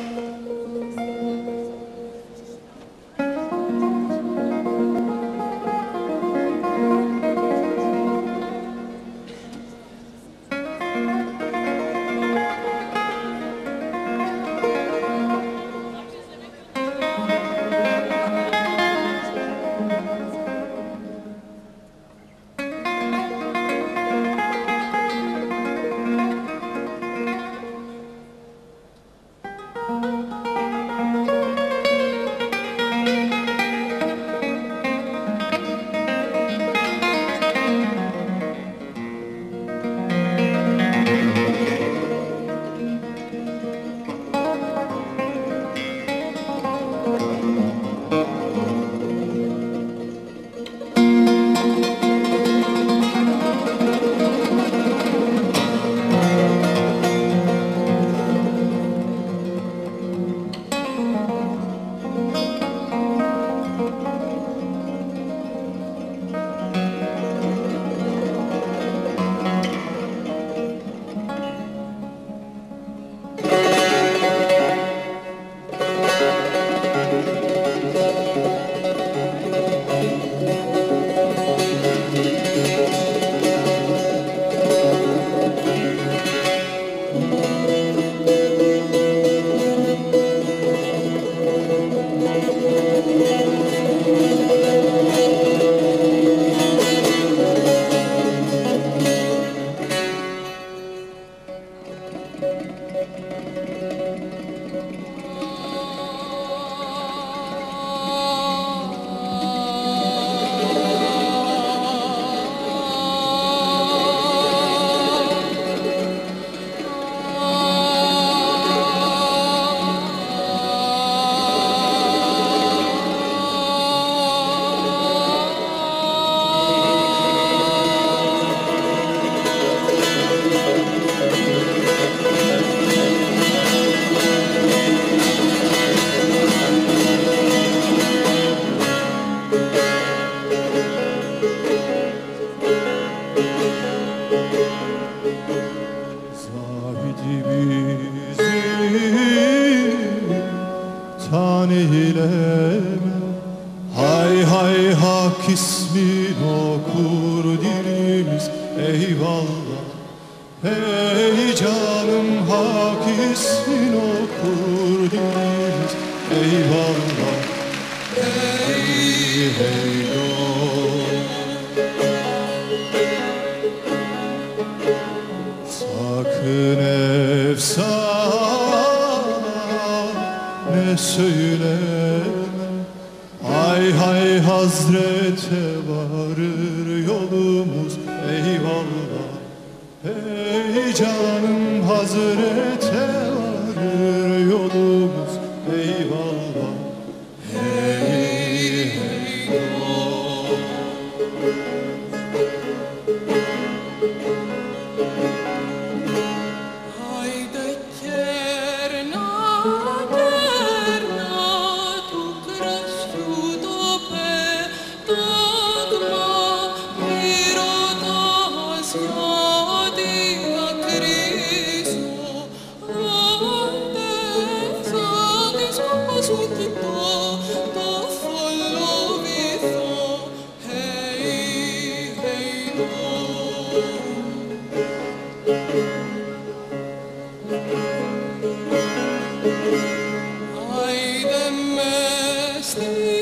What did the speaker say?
Música Thank you. Hay hay hak ismin okur dilimiz eyvallah. Hey canım hak ismin okur dilimiz eyvallah. Hey hey doy Sakın efsane ne söyler Hay hay Hazrete varır yolumuz eyvallah Hey canım Hazrete varır yolumuz eyvallah Hey hey. Hey, sleep.